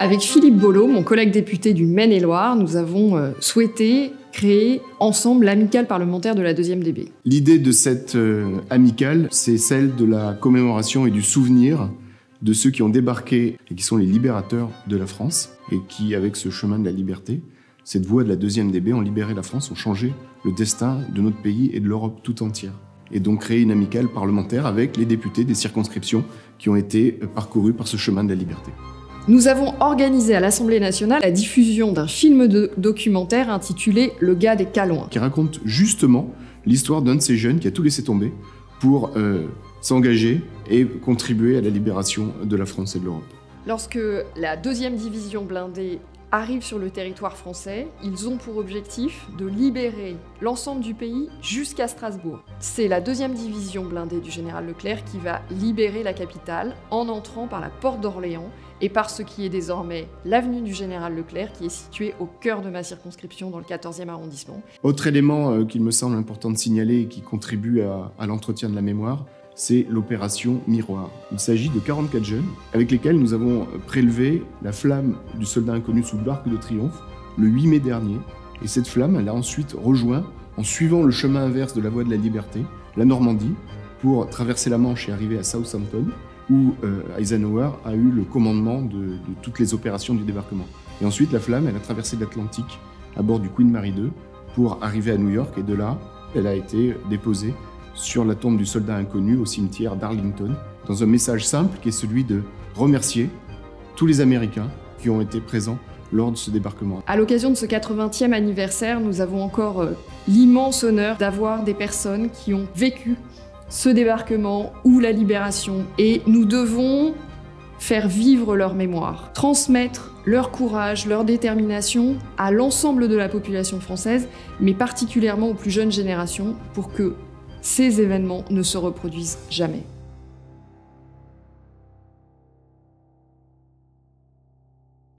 Avec Philippe Bolo, mon collègue député du Maine-et-Loire, nous avons euh, souhaité créer ensemble l'amicale parlementaire de la deuxième DB. L'idée de cette euh, amicale, c'est celle de la commémoration et du souvenir de ceux qui ont débarqué et qui sont les libérateurs de la France et qui, avec ce chemin de la liberté, cette voie de la deuxième DB, ont libéré la France, ont changé le destin de notre pays et de l'Europe tout entière. Et donc créer une amicale parlementaire avec les députés des circonscriptions qui ont été euh, parcourus par ce chemin de la liberté. Nous avons organisé à l'Assemblée nationale la diffusion d'un film de documentaire intitulé Le gars des Calouins. Qui raconte justement l'histoire d'un de ces jeunes qui a tout laissé tomber pour euh, s'engager et contribuer à la libération de la France et de l'Europe. Lorsque la deuxième division blindée arrivent sur le territoire français, ils ont pour objectif de libérer l'ensemble du pays jusqu'à Strasbourg. C'est la deuxième division blindée du général Leclerc qui va libérer la capitale en entrant par la porte d'Orléans et par ce qui est désormais l'avenue du général Leclerc qui est située au cœur de ma circonscription dans le 14e arrondissement. Autre élément euh, qu'il me semble important de signaler et qui contribue à, à l'entretien de la mémoire, c'est l'opération Miroir. Il s'agit de 44 jeunes avec lesquels nous avons prélevé la flamme du soldat inconnu sous l'arc de triomphe le 8 mai dernier. Et cette flamme, elle a ensuite rejoint, en suivant le chemin inverse de la voie de la liberté, la Normandie, pour traverser la Manche et arriver à Southampton, où euh, Eisenhower a eu le commandement de, de, toutes les opérations du débarquement. Et ensuite, la flamme, elle a traversé l'Atlantique à bord du Queen Mary II pour arriver à New York, et de là, elle a été déposée sur la tombe du soldat inconnu au cimetière d'Arlington, dans un message simple qui est celui de remercier tous les Américains qui ont été présents lors de ce débarquement. À l'occasion de ce 80e anniversaire, nous avons encore euh, l'immense honneur d'avoir des personnes qui ont vécu ce débarquement ou la libération. Et nous devons faire vivre leur mémoire, transmettre leur courage, leur détermination à l'ensemble de la population française, mais particulièrement aux plus jeunes générations, pour que ces événements ne se reproduisent jamais.